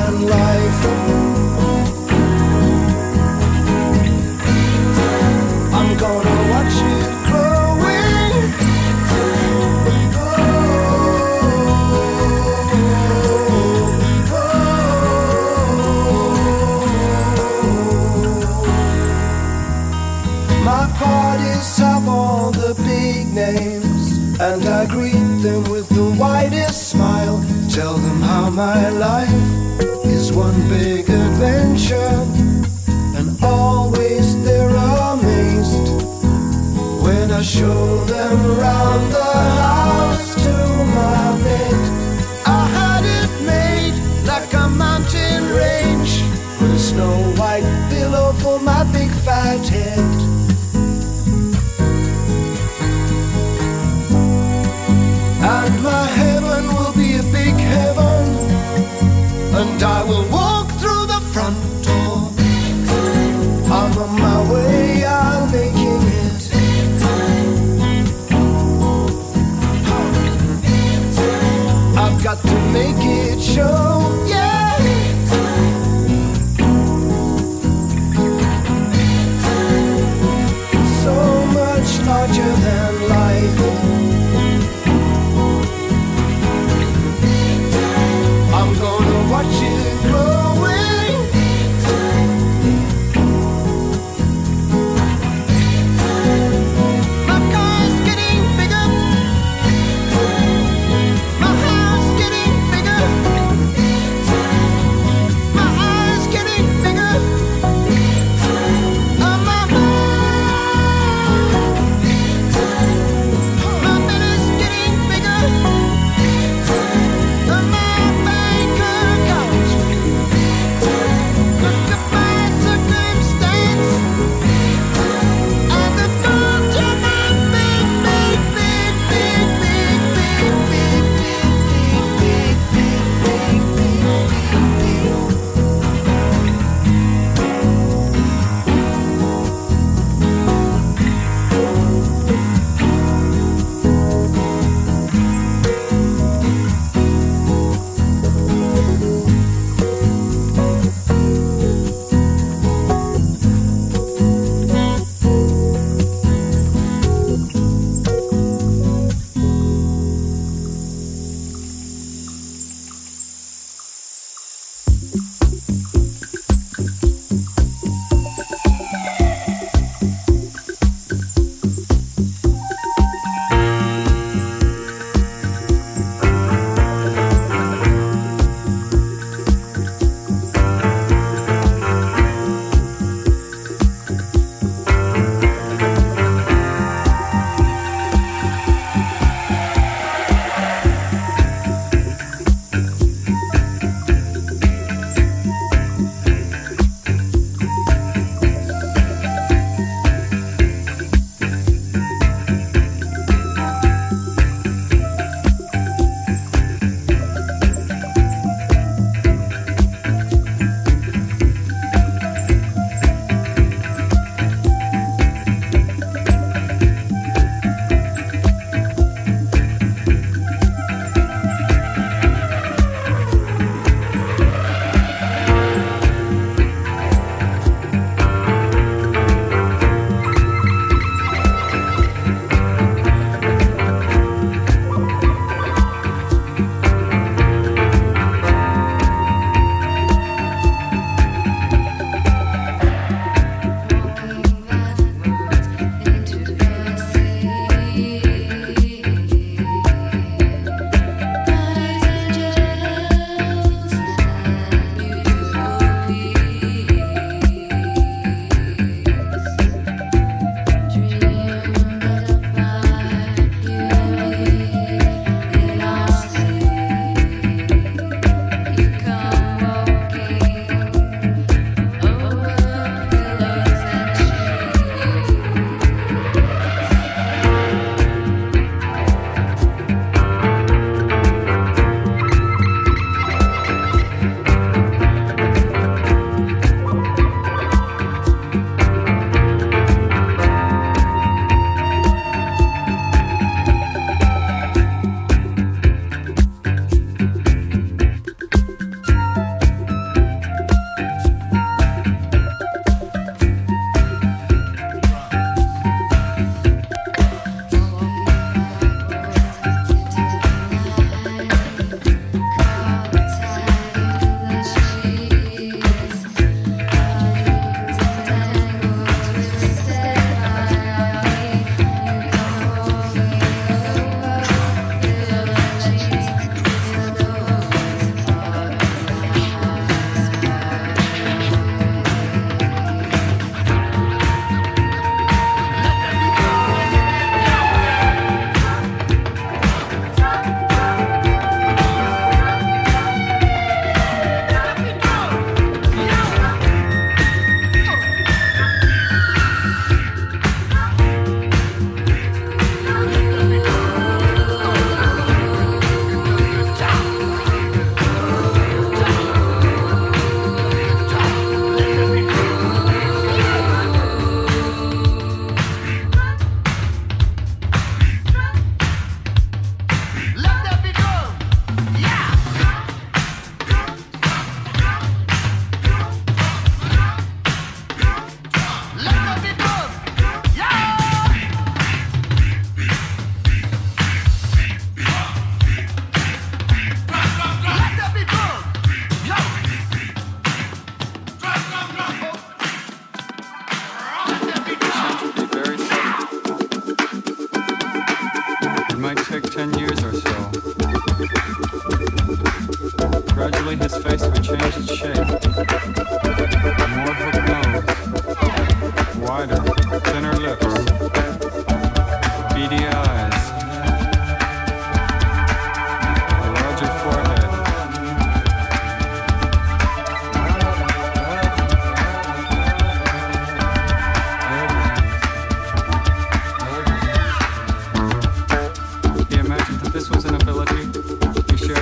than life. I'm gonna watch it growing. My parties have all the big names, and I greet them with the widest smile. Tell them how my life and always they're amazed when I show them around the house to my bed. I had it made like a mountain range with a snow white pillow for my big fat head. And my heaven will be a big heaven, and I will walk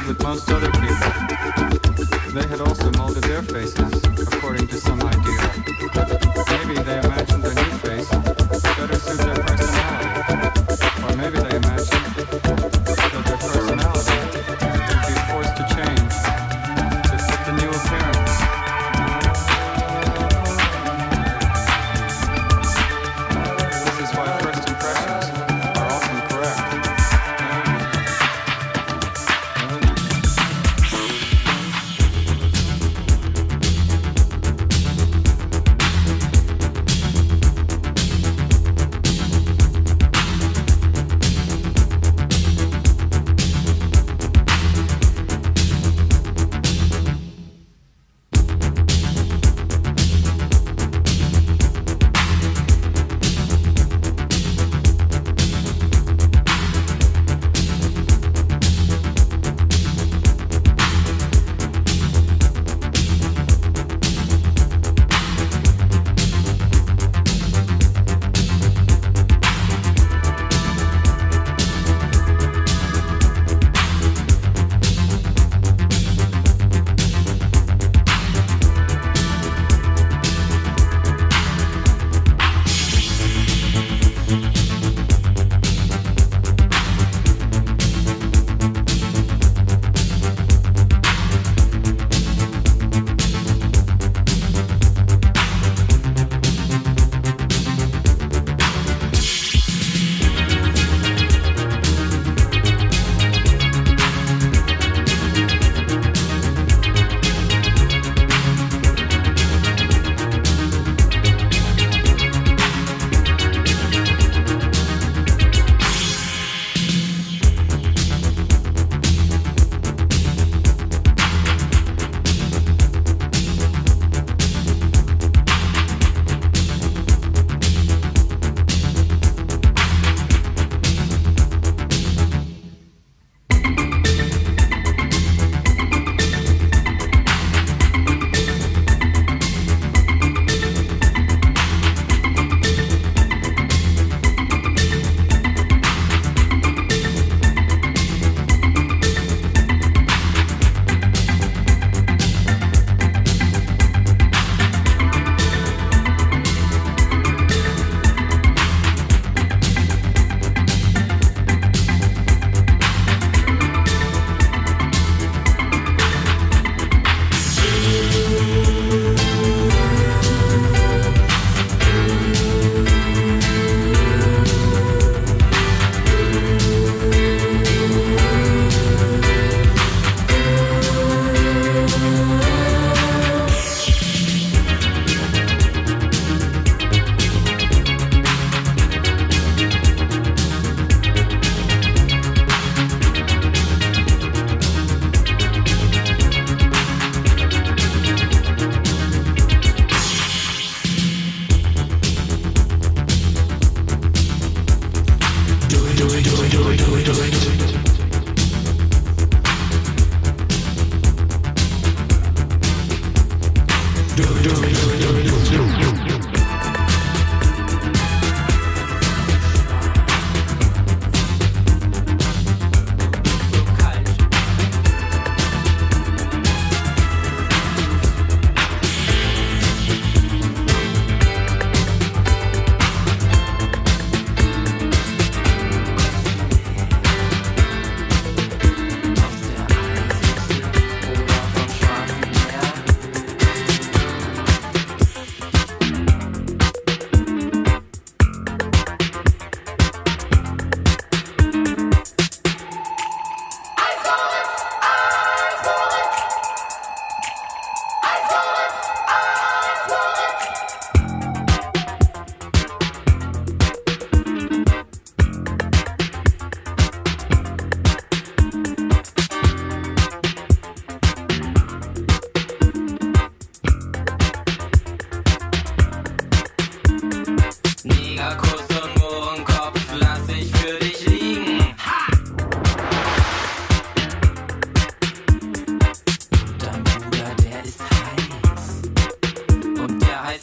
with most other people. They had also molded their faces according to some ideal. Maybe they imagined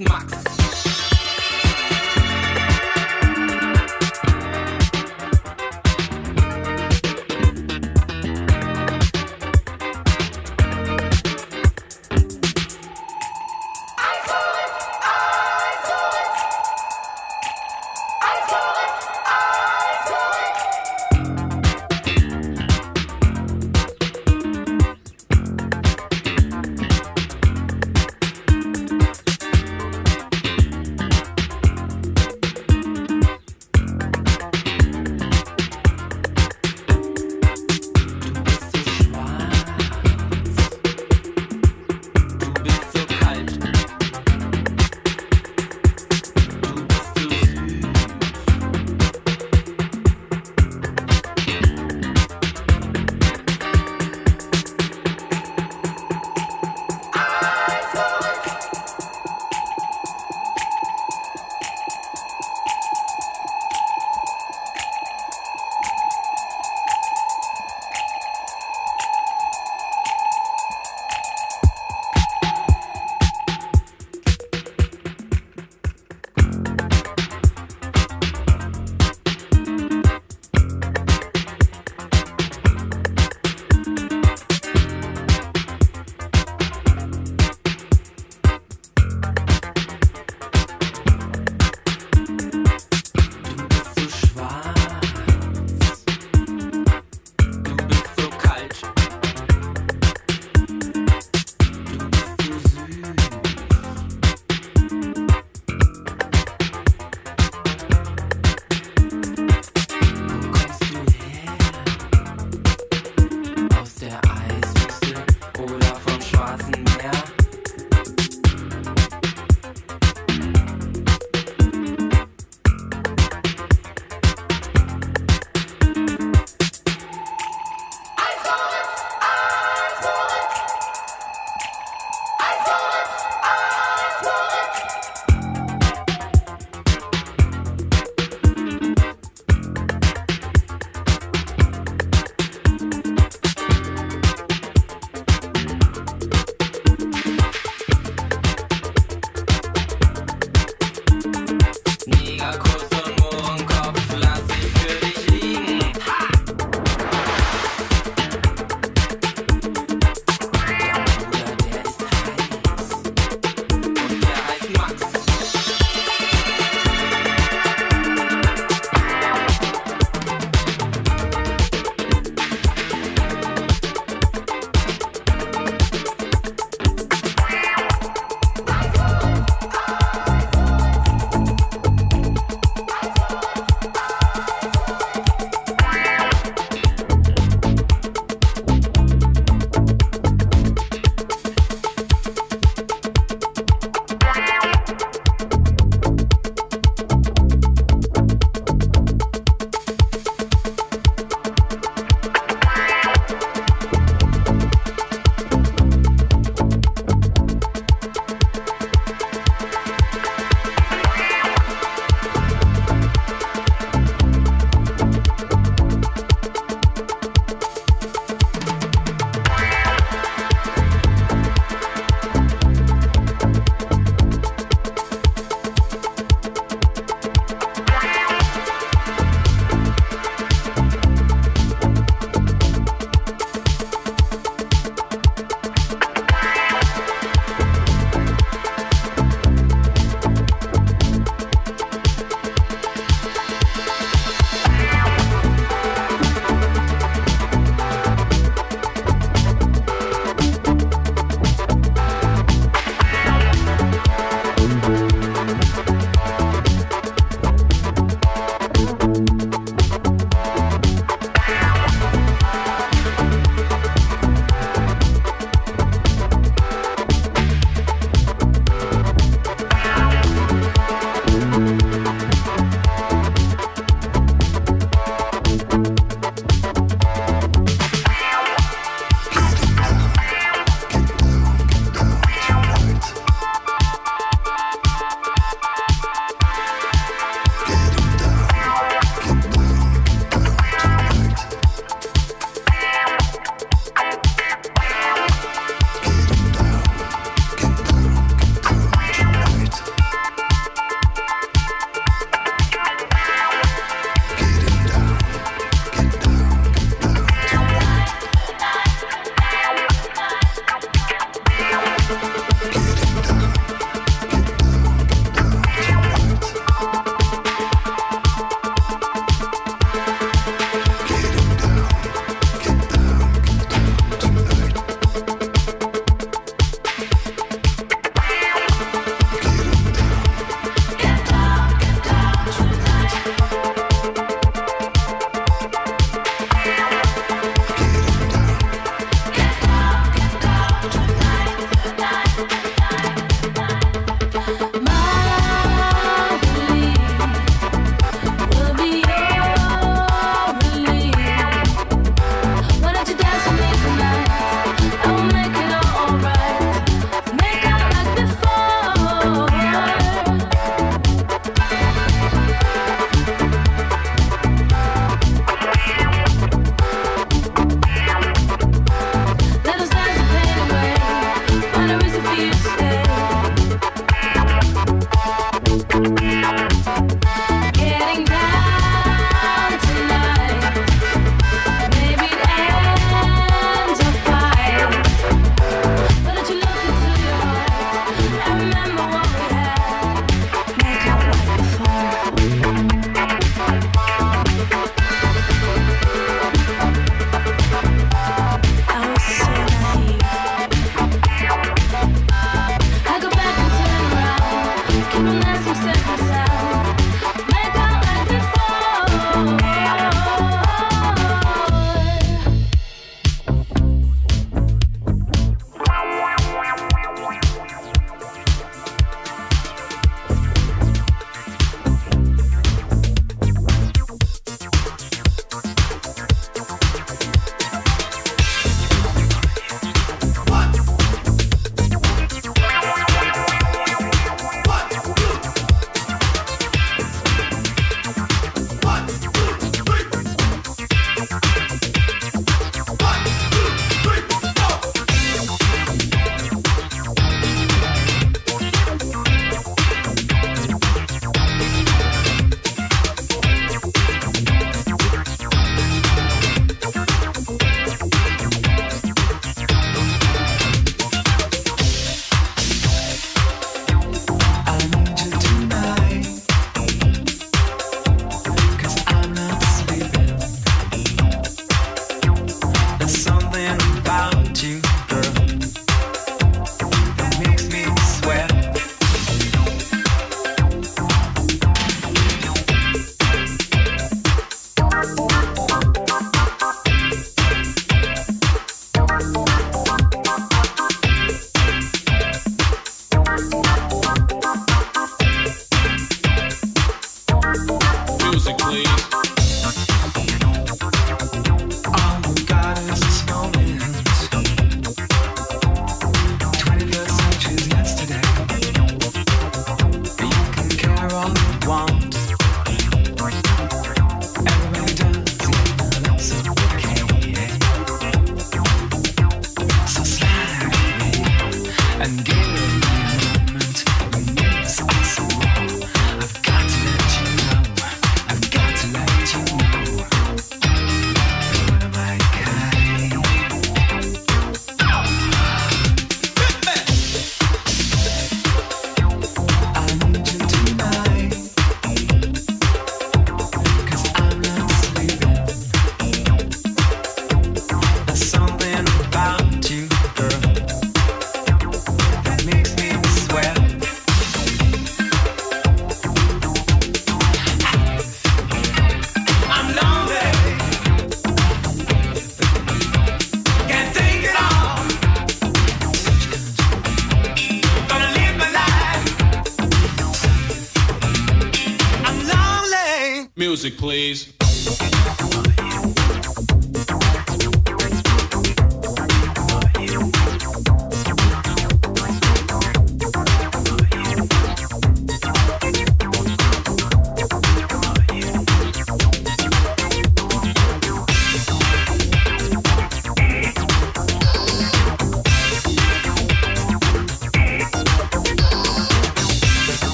Max. Music, please.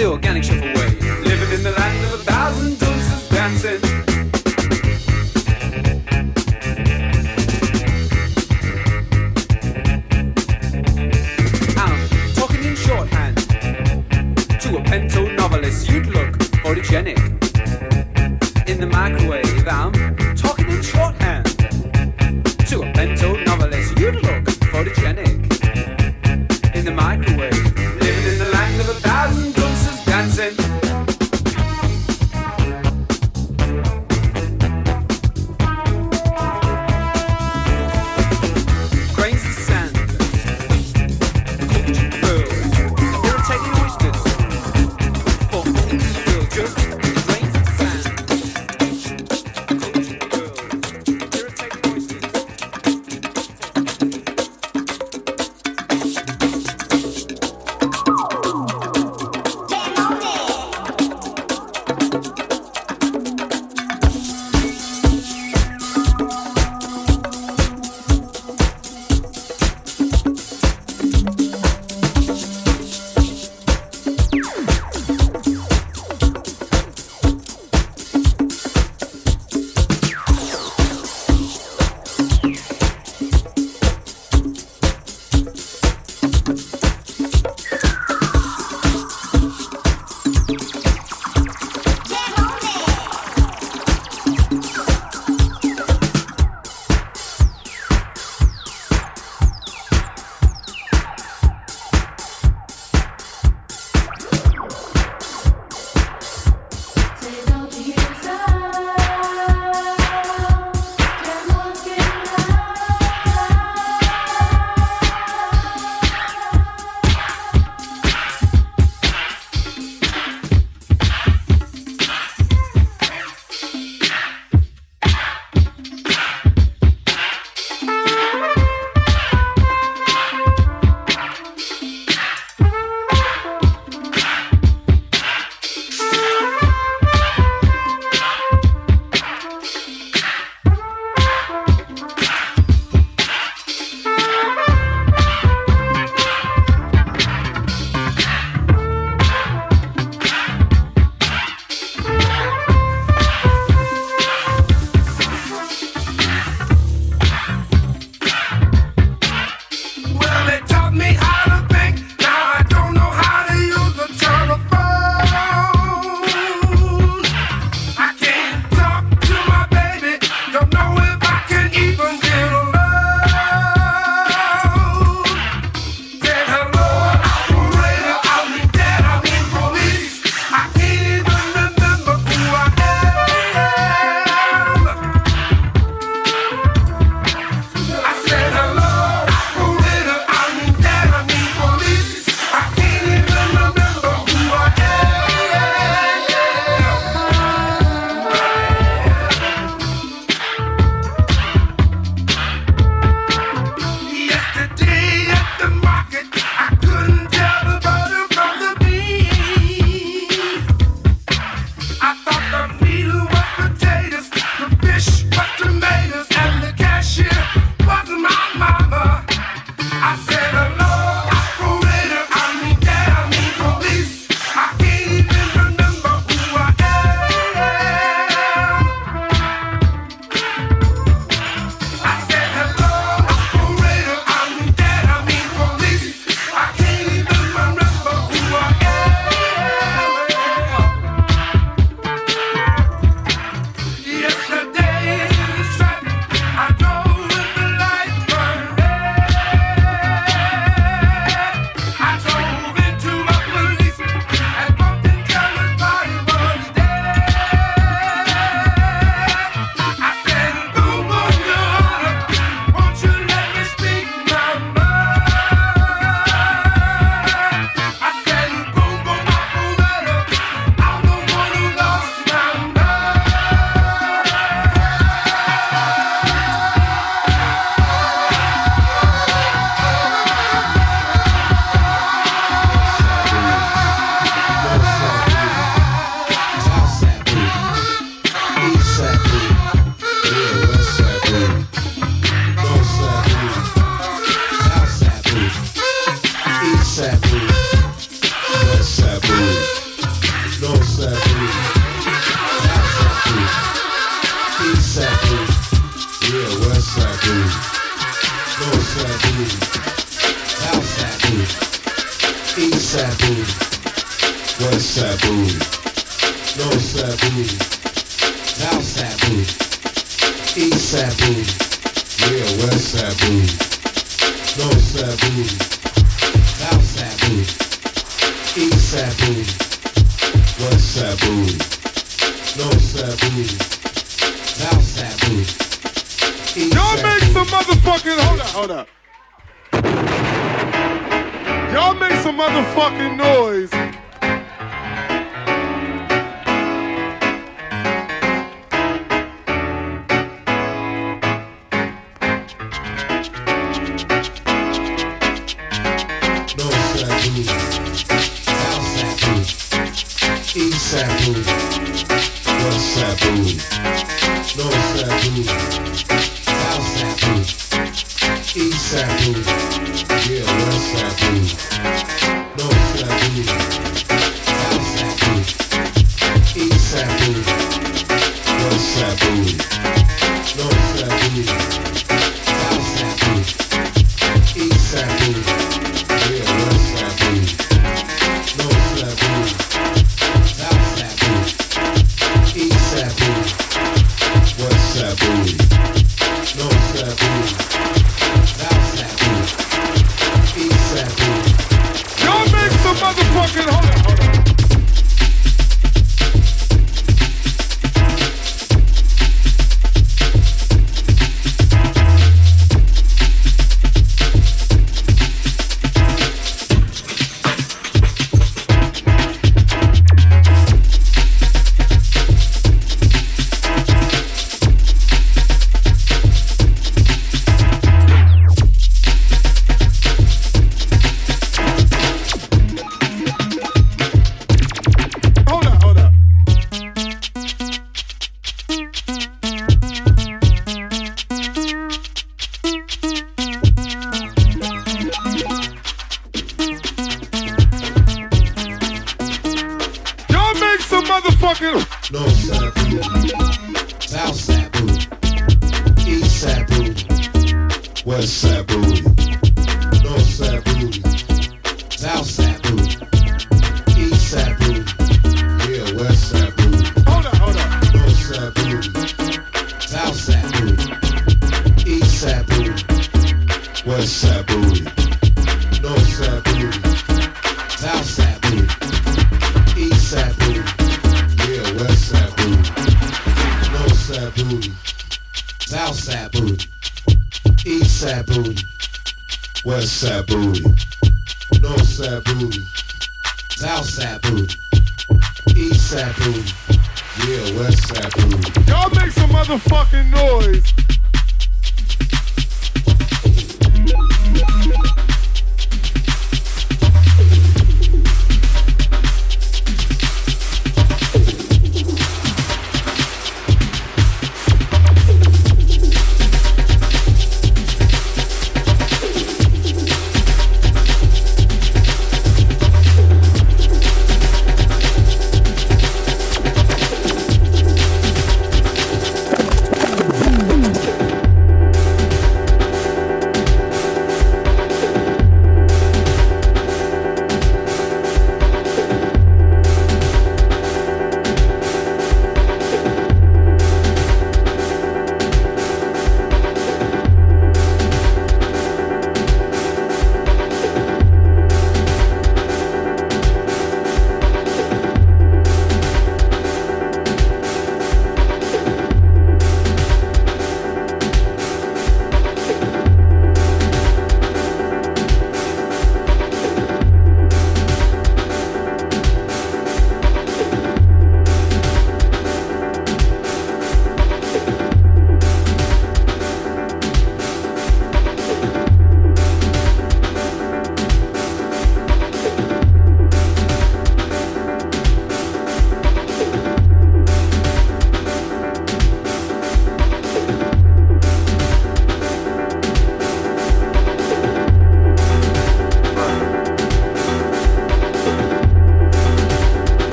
The organic shuffle way. Living in the land of a thousand dancers dancing. I'm talking in shorthand to a pento novelist. You'd look photogenic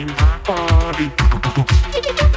in my body.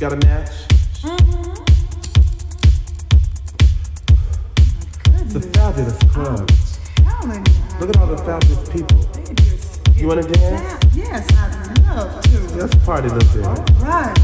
Got a match? Mm-hmm. It's a fabulous club. Look at all the fabulous people. You want to dance? Yes, I'd love to. Let's party a little bit. Right.